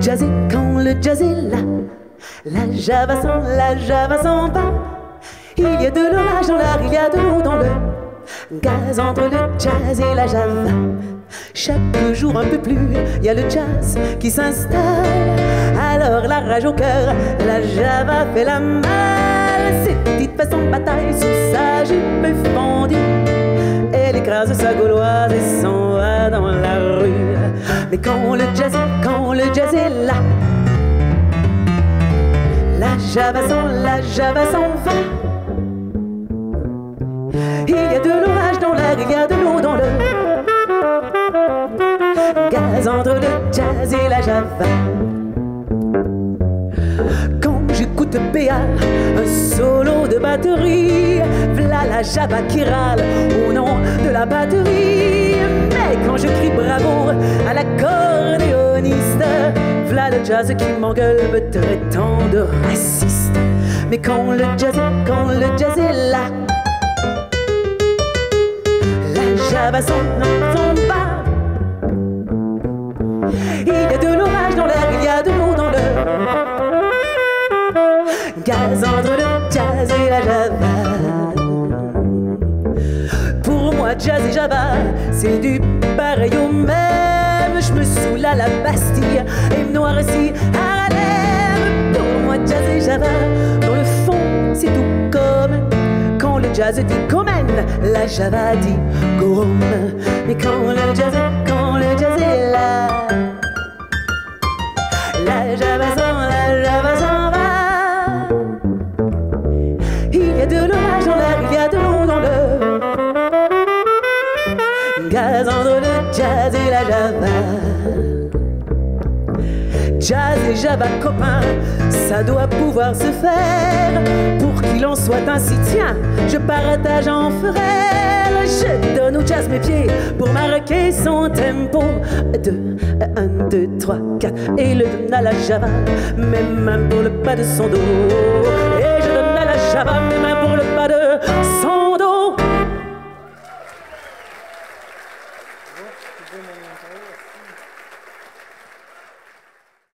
jazz est, quand le jazz est là, la java s'en, la java s'en va. Il y a de l'orage dans l'air, il y a de l'eau dans le gaz entre le jazz et la java. Chaque jour un peu plus, il y a le jazz qui s'installe. Alors la rage au cœur, la java fait la malle. Ses petites façons de bataille sous sa jupe fendue. Elle écrase sa gauloise et s'en va dans la rue. Mais quand le jazz, quand le jazz est là, la java s'en, la java s'en va. Il y a de l'orage dans l'air, il y a de l'eau dans le gaz entre le jazz et la java. Quand j'écoute PA, un solo de batterie, v'là la java qui râle au nom de la batterie. Mais quand je crie bravo v'là le jazz qui m'engueule me traitant de raciste. Mais quand le jazz, quand le jazz est là, la java s'en s'en va. Il y a de l'orage dans l'air, il y a de l'eau dans le gaz entre le jazz et la java. Pour moi, jazz et java, c'est du pareil au même. Je me saoule à la Bastille et me noircis à la lèvre. Pour moi, jazz et java, dans le fond, c'est tout comme quand le jazz dit gomen, la java dit gomme. Mais quand le jazz, quand le jazz est là, la java s'en, la java s'en va. Il y a de l'orage dans l'air, il y a de l'eau dans le gaz entre le jazz et la java jazz et java copains, ça doit pouvoir se faire. Pour qu'il en soit ainsi, tiens, je partage en frère. Je donne au jazz mes pieds pour marquer son tempo. 2, 1, 2, 3, 4, et le donne à la java, même main pour le pas de son dos. Et je donne à la java, même main pour le pas de son dos.